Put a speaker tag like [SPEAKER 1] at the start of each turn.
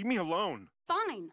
[SPEAKER 1] Leave me alone.
[SPEAKER 2] Fine.